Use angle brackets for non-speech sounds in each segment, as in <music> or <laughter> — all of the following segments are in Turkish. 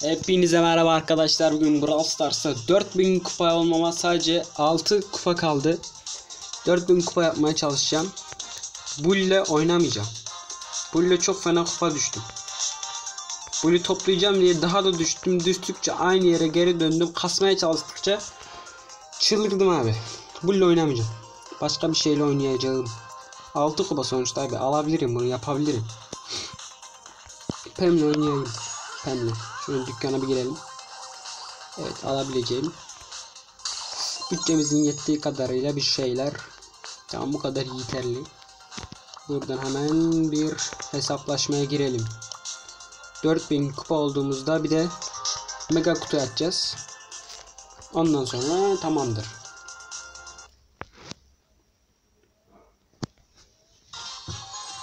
Hepinize merhaba arkadaşlar. Bugün Brawl Stars'ta 4000 kupa olmama sadece 6 kupa kaldı. 4000 kupa yapmaya çalışacağım. Bull ile oynamayacağım. Bull ile çok fena kupa düştüm. Bull'ü toplayacağım diye daha da düştüm. Düştükçe aynı yere geri döndüm. Kasmaya çalıştıkça çıldırdım abi. Bull ile oynamayacağım. Başka bir şeyle oynayacağım. 6 kupa sonuçta abi. Alabilirim bunu yapabilirim. Pem'le oynayayım. Pem'le. Şöyle dükkana bir girelim. Evet alabileceğim. Bütçemizin yettiği kadarıyla bir şeyler. Tamam bu kadar yeterli. Buradan hemen bir hesaplaşmaya girelim. 4000 kupa olduğumuzda bir de mega kutu açacağız. Ondan sonra tamamdır.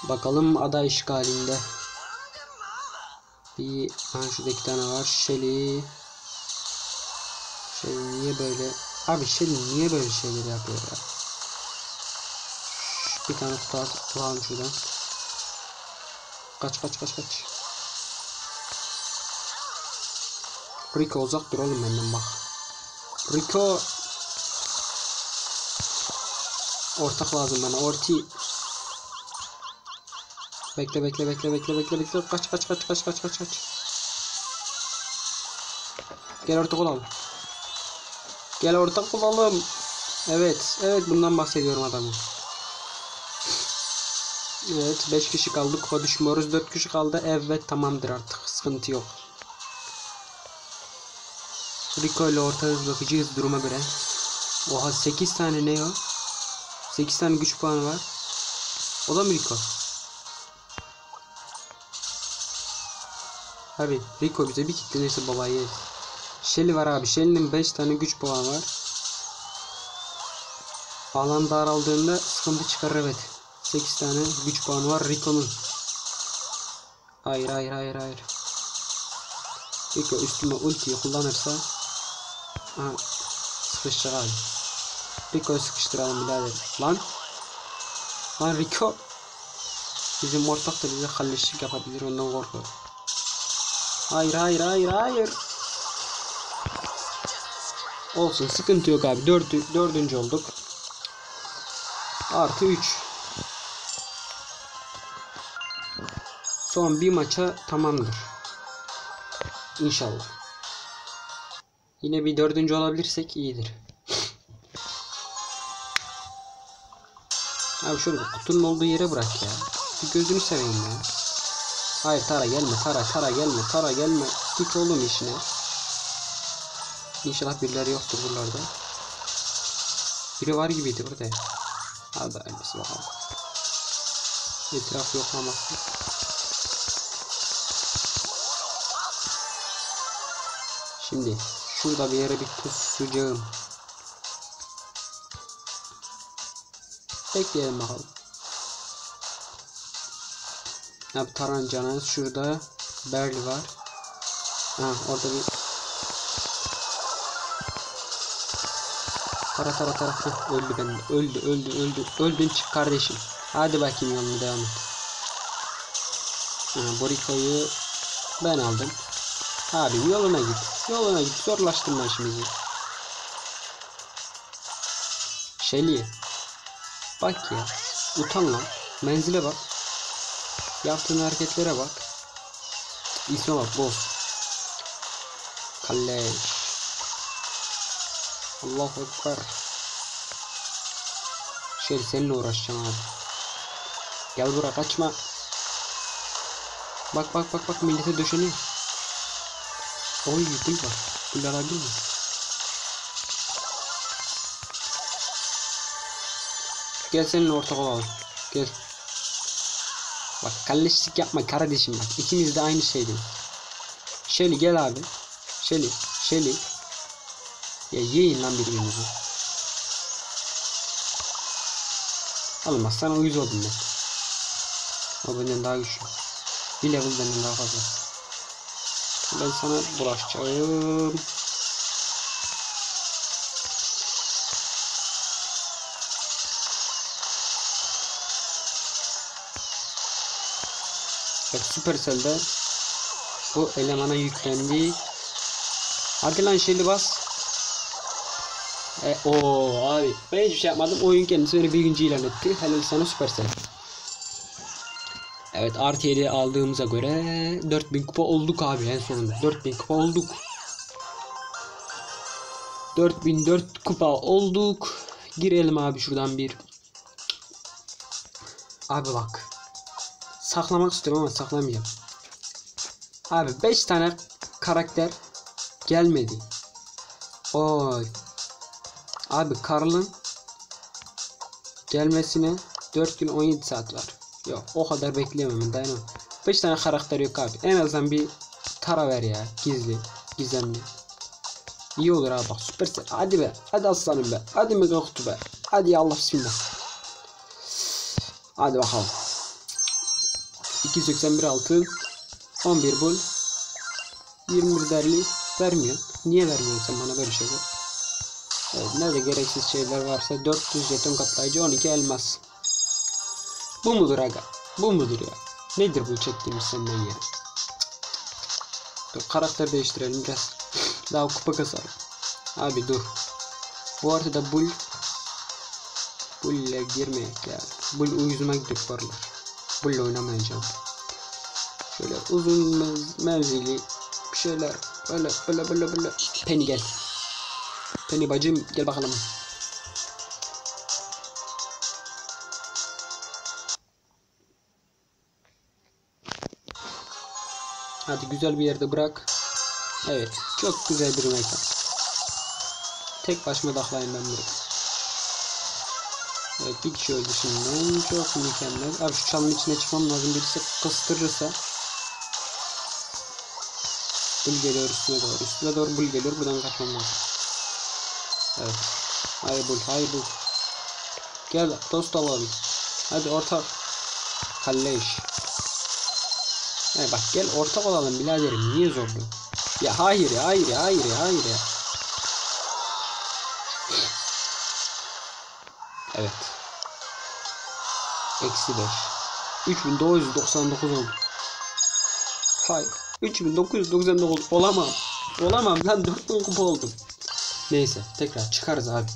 Bakalım ada işgalinde. Bir ha şurada iki tane var. Shelly. Shelly niye böyle? Abi Shelly niye böyle şeyler yapıyor ya? Bir tane kutu al- alalım şuradan. Kaç kaç kaç kaç. Rico uzak dur oğlum benden bak. Rico Ortak lazım bana. Orti Bekle bekle bekle bekle bekle bekle. Kaç kaç kaç kaç kaç kaç kaç. Gel ortak olalım. Gel ortak olalım. Evet, evet bundan bahsediyorum adamı. Evet, 5 kişi kaldı. Kupa düşmüyoruz. 4 kişi kaldı. Evet, tamamdır artık. Sıkıntı yok. Rico ile orta hız bakacağız duruma göre. Oha 8 tane ne o? 8 tane güç puanı var. O da mı Rico? Abi Rico bize bir kitlenirse babayı yeriz. Shelly var abi. Shelly'nin 5 tane güç puanı var. Alan daraldığında sıkıntı çıkar evet. 8 tane güç puanı var Rico'nun. Hayır hayır hayır hayır. Rico üstüme ultiyi kullanırsa Aha, sıkışacak abi. Rico'yu sıkıştıralım birader. Lan. Lan Rico. Bizim ortak da bize kalleşlik yapabilir ondan korkuyorum. Hayır hayır hayır hayır. Olsun sıkıntı yok abi. Dördü, dördüncü olduk. Artı 3. Son bir maça tamamdır. İnşallah. Yine bir dördüncü olabilirsek iyidir. Abi şöyle kutunun olduğu yere bırak ya. Bir gözünü seveyim ya. Hayır Tara gelme Tara Tara gelme Tara gelme. Git oğlum işine. İnşallah birileri yoktur buralarda. Biri var gibiydi burada. Hadi elbise bakalım. Etraf yoklaması. Şimdi şurada bir yere bir pusacağım. Bekleyelim bakalım. Abi tarancanız şurada Berli var. Ha orada bir Tara tara tara. Heh, öldü bende. Öldü öldü öldü. Öldün çık kardeşim. Hadi bakayım yoluna devam et. Ha, Boriko'yu ben aldım. Abi yoluna git. Yoluna git. Zorlaştırma işimizi. Shelly. Bak ya. Utan lan. Menzile bak. Yaptığın hareketlere bak. İsme bak boss. Kalleş. Allahu Ekber. Şöyle seninle uğraşacağım abi. Gel buraya kaçma. Bak bak bak bak millete döşeniyor. Oy gül var. Gül alabilir miyim? Gel seninle ortak olalım. Gel. Bak kalleşlik yapma kardeşim bak. İkimiz de aynı şeydeyiz. Shelly gel abi. Shelly. Shelly. Ya yiyin lan birbirinizi. Oğlum bak sana uyuz oldum ben. O benden daha güçlü. Bir level benden daha fazla. Ben sana bulaşacağım. Bak Supercell'de Bu elemana yüklendi. Hadi lan şeyli bas. E, o abi ben hiçbir şey yapmadım. Oyun kendisi beni birinci ilan etti. Helal sana Supercell. Evet artı 7 aldığımıza göre 4000 kupa olduk abi en sonunda. 4000 kupa olduk. 4004 kupa olduk. Girelim abi şuradan bir. Abi bak. Saklamak istiyorum ama saklamayacağım. Abi 5 tane karakter gelmedi. Oy. Abi Karl'ın gelmesine 4 gün 17 saat var. Yok o kadar bekleyemem dayanamam. 5 tane karakter yok abi. En azından bir tara ver ya. Gizli. Gizemli. İyi olur abi bak süpersin. Hadi be. Hadi aslanım be. Hadi mega be. Hadi ya Allah bismillah. Hadi bakalım. 281 altın. 11 bul. 21 derli vermiyor. Niye vermiyorsun sen bana böyle şeyler? Evet, nerede gereksiz şeyler varsa 400 jeton katlayıcı 12 elmas. Bu mudur aga? Bu mudur ya? Nedir bu çektiğimiz senden ya? Dur karakter değiştirelim biraz. <laughs> Daha kupa kasalım. Abi dur. Bu arada bull Bull ile girmeyek ya. Bull uyuzuma gidiyor bu. Bull ile oynamayacağım. Şöyle uzun mez menzili bir şeyler. Böyle böyle böyle böyle. Penny gel. Penny bacım gel bakalım. Hadi güzel bir yerde bırak. Evet. Çok güzel bir mekan. Tek başıma daklayayım ben buraya. Evet bir kişi öldü şimdiden. Çok mükemmel. Abi şu çalının içine çıkmam lazım. Birisi kıstırırsa. Bul geliyor üstüne doğru. Üstüne doğru bul geliyor. Buradan kaçmam lazım. Evet. Hayır bul. Hayır bul. Gel dost alalım. Hadi ortak. Kalleş. He bak gel ortak olalım biraderim. Niye zorluyorsun? Ya hayır ya hayır ya hayır ya hayır ya. Eksi 5. 3999 oldu. Hayır. 3999 olamam. Olamam lan 4000 kupa oldum. Neyse tekrar çıkarız abi.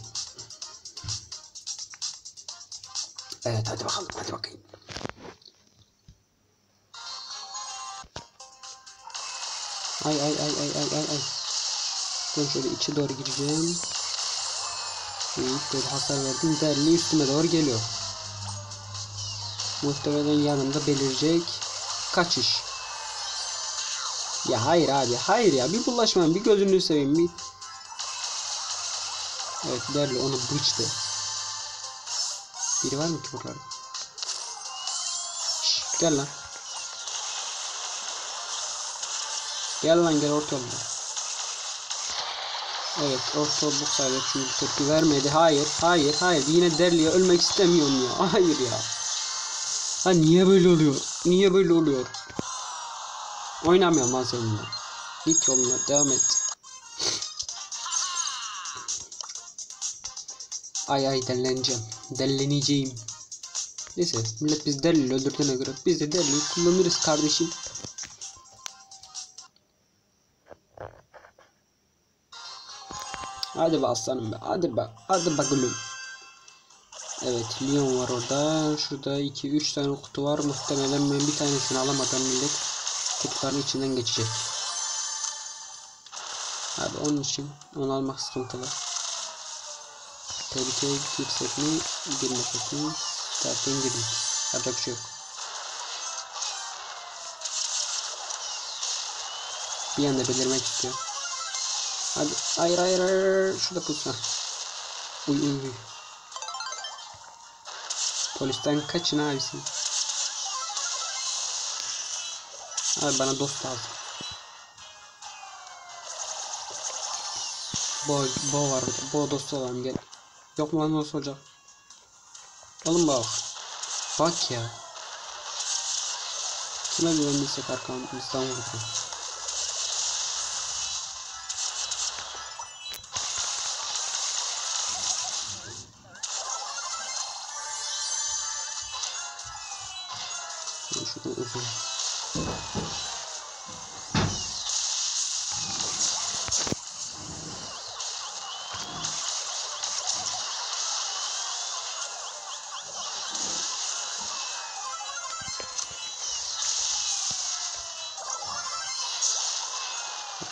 Evet hadi bakalım hadi bakayım. Ay ay ay ay ay ay ay. Ben şöyle içe doğru gireceğim. Evet böyle hasar verdim. Derli üstüme doğru geliyor. Muhtemelen yanımda belirecek. Kaçış. Ya hayır abi hayır ya bir bulaşmayın bir gözünü seveyim bir. Evet Derli onu bıçtı. Biri var mı ki burada? Şş, gel lan. Gel lan gel orta oldu. Evet orta olduk sayılır çünkü tepki vermedi. Hayır hayır hayır yine Derli'ye ölmek istemiyorum ya. <laughs> Hayır ya. Ha niye böyle oluyor? Niye böyle oluyor? Oynamıyorum lan seninle. Git yoluna devam et. Ay ay delleneceğim. Delleneceğim. Neyse millet biz Derli'yi öldürdüğüne göre biz de Derli'yi kullanırız kardeşim. Hadi be aslanım be. Hadi be. Hadi be gülüm. Evet Leon var orada. Şurada 2-3 tane kutu var. Muhtemelen ben bir tanesini alamadan millet kutuların içinden geçecek. Abi onun için onu almak sıkıntılı. Tehlikeye girsek mi? Girmesek mi? Derken girdik. Yapacak bir şey yok. Bir anda belirmek istiyor. Hadi hayır hayır hayır şurada pusma. Uy uy uy. Polisten kaçın abisi. Abi bana dost lazım. Bo, bo var burada. Bo dost olalım gel. Yok mu lan dost hocam? Oğlum bak. Bak ya. Kime güvendiysek arkamızdan vurdu.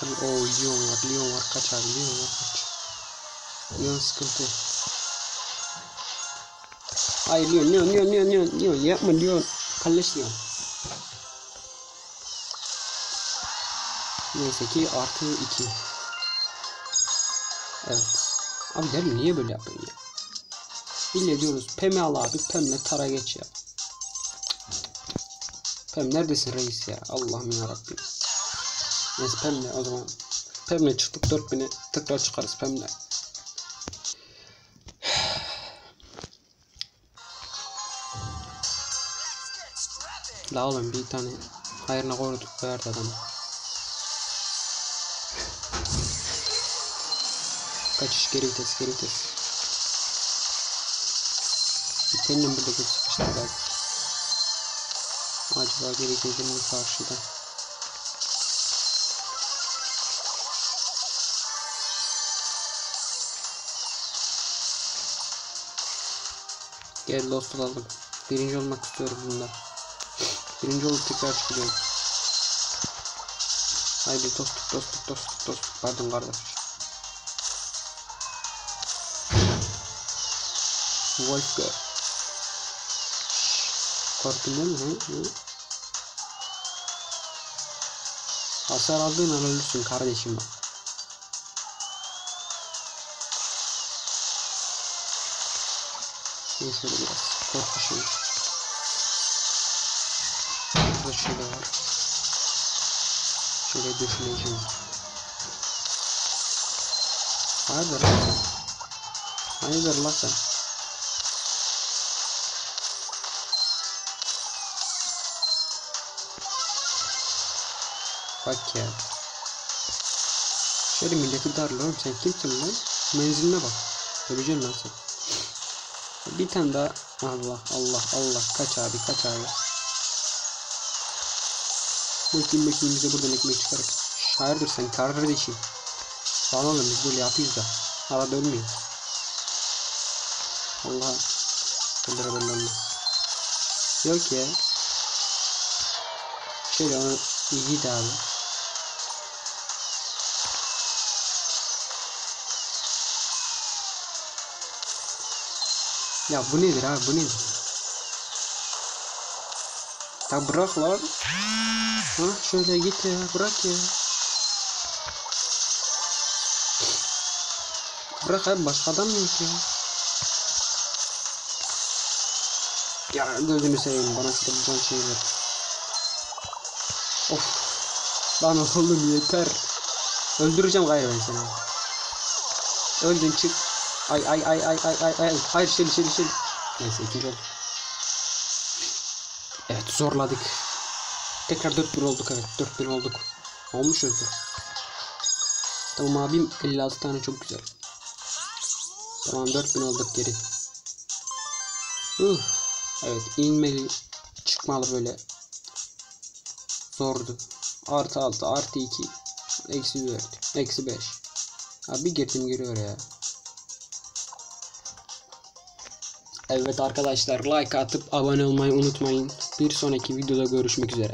Bakın o Lyon var. Lyon var. Kaç abi? Lyon var. Kaç. Lyon sıkıntı. Hayır Lyon Lyon Lyon Lyon Lyon Lyon yapma Lyon. Kalleş Lyon. Neyse ki artı 2. Evet. Abi derim niye böyle yapıyorsun ya? Bile diyoruz Pem'i al abi. Pem'le tara geç ya. Pem neredesin reis ya? Allah'ım yarabbim. Neyse Pem'le o zaman. Pem'le çıktık 4000'e tekrar çıkarız Pem'le. La oğlum bir tane hayrına koyduk koyardı adam. Kaçış geri vites geri vites. Senin burada sıkıştı belki. Acaba geri gelir mi karşıdan? Gel dost olalım. Birinci olmak istiyorum bunda. Birinci olup tekrar çıkacağım. Haydi dostluk dostluk dostluk dostluk. Pardon kardeş. Wolfgang. Korktun değil mi? Hı? Hı? Hasar aldığın an ölürsün kardeşim bak. Şimdi şöyle biraz korkmuşum. Burada şöyle var. Şöyle düşüneceğim. Hayırdır lan? Hayırdır lan sen? Bak ya. Şöyle milleti darla oğlum sen kimsin lan? Menziline bak. Öleceksin lan sen. Bir tane daha. Allah Allah Allah. Kaç abi kaç abi. Bakayım bakayım bize buradan ekmek çıkarak. Hayırdır sen kardeşim. Lan oğlum biz böyle yapıyoruz da. Arada ölmüyor. Allah. Öldüre belli. Yok ya. Şöyle onu iyi abi. Ya bu nedir abi bu nedir? Ya bırak lan. Ha şöyle git ya bırak ya. Bırak abi başka adam mı yok ya? Ya gözünü seveyim bana şurada bir tane şey ver. Of. Lan oğlum yeter. Öldüreceğim ben seni. Öldün çık. Ay ay ay ay ay ay ay. Hayır şeli şeli şeli. Neyse ikinci oldu. Evet zorladık. Tekrar 4-1 olduk evet 4-1 olduk. Olmuşuzdur. Tamam abim 56 tane çok güzel. Tamam 4000 olduk geri. Uh. Evet inmeli çıkmalı böyle. Zordu. Artı 6 artı 2 eksi 4 eksi 5. Abi girdim giriyor ya. Evet arkadaşlar like atıp abone olmayı unutmayın. Bir sonraki videoda görüşmek üzere.